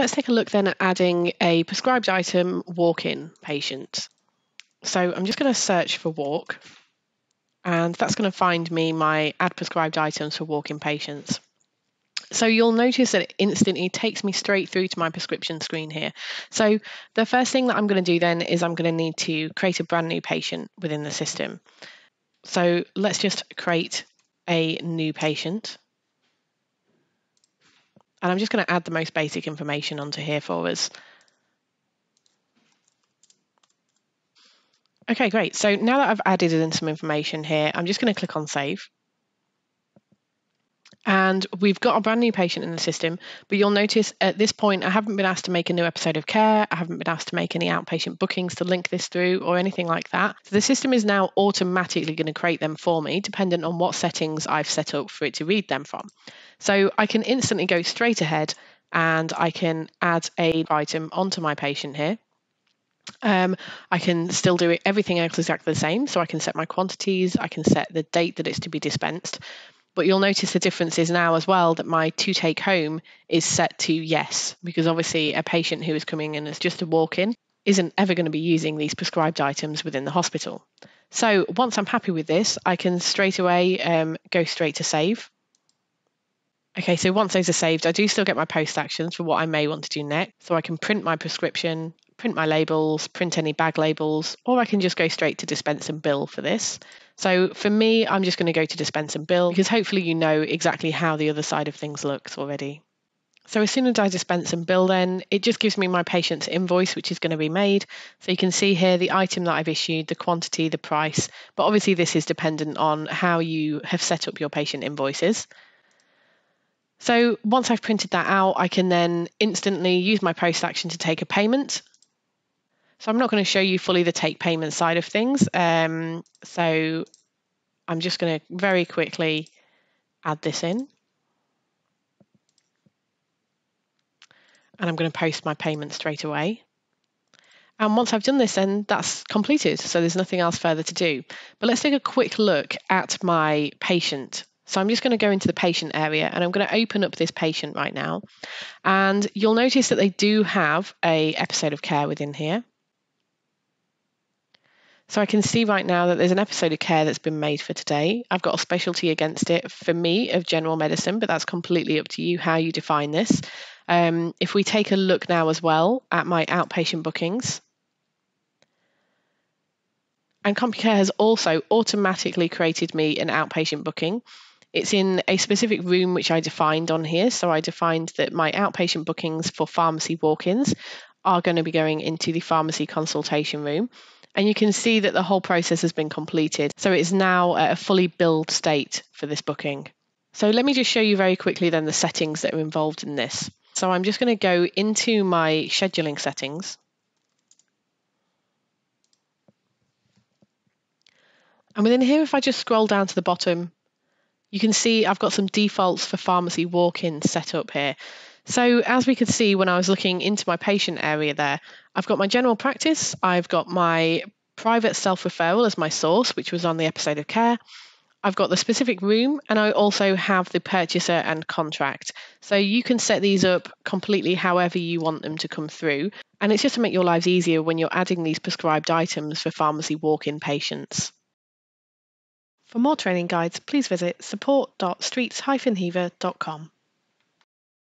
Let's take a look then at adding a prescribed item walk-in patient. So I'm just going to search for walk and that's going to find me my add prescribed items for walk-in patients. So you'll notice that it instantly takes me straight through to my prescription screen here. So the first thing that I'm going to do then is I'm going to need to create a brand new patient within the system. So let's just create a new patient. And I'm just going to add the most basic information onto here for us. Okay, great. So now that I've added in some information here, I'm just going to click on save. And we've got a brand new patient in the system, but you'll notice at this point, I haven't been asked to make a new episode of care. I haven't been asked to make any outpatient bookings to link this through or anything like that. So the system is now automatically going to create them for me, dependent on what settings I've set up for it to read them from. So I can instantly go straight ahead and I can add a item onto my patient here. Um, I can still do it, everything else exactly the same. So I can set my quantities, I can set the date that it's to be dispensed. But you'll notice the difference is now as well that my to take home is set to yes, because obviously a patient who is coming in as just a walk in isn't ever going to be using these prescribed items within the hospital. So once I'm happy with this, I can straight away um, go straight to save. Okay, so once those are saved, I do still get my post actions for what I may want to do next. So I can print my prescription, print my labels, print any bag labels, or I can just go straight to dispense and bill for this. So for me, I'm just going to go to dispense and bill because hopefully you know exactly how the other side of things looks already. So as soon as I dispense and bill then, it just gives me my patient's invoice, which is going to be made. So you can see here the item that I've issued, the quantity, the price, but obviously this is dependent on how you have set up your patient invoices. So once I've printed that out, I can then instantly use my post action to take a payment. So I'm not going to show you fully the take payment side of things. Um, so I'm just going to very quickly add this in. And I'm going to post my payment straight away. And once I've done this, then that's completed. So there's nothing else further to do. But let's take a quick look at my patient. So I'm just going to go into the patient area and I'm going to open up this patient right now. And you'll notice that they do have a episode of care within here. So I can see right now that there's an episode of care that's been made for today. I've got a specialty against it for me of general medicine, but that's completely up to you how you define this. Um, if we take a look now as well at my outpatient bookings, and CompuCare has also automatically created me an outpatient booking. It's in a specific room which I defined on here. So I defined that my outpatient bookings for pharmacy walk ins are going to be going into the pharmacy consultation room. And you can see that the whole process has been completed. So it's now at a fully billed state for this booking. So let me just show you very quickly then the settings that are involved in this. So I'm just going to go into my scheduling settings. And within here, if I just scroll down to the bottom, you can see I've got some defaults for pharmacy walk-in set up here. So as we could see when I was looking into my patient area there, I've got my general practice, I've got my private self-referral as my source, which was on the episode of care. I've got the specific room and I also have the purchaser and contract. So you can set these up completely however you want them to come through. And it's just to make your lives easier when you're adding these prescribed items for pharmacy walk in patients. For more training guides, please visit support.streets-heaver.com.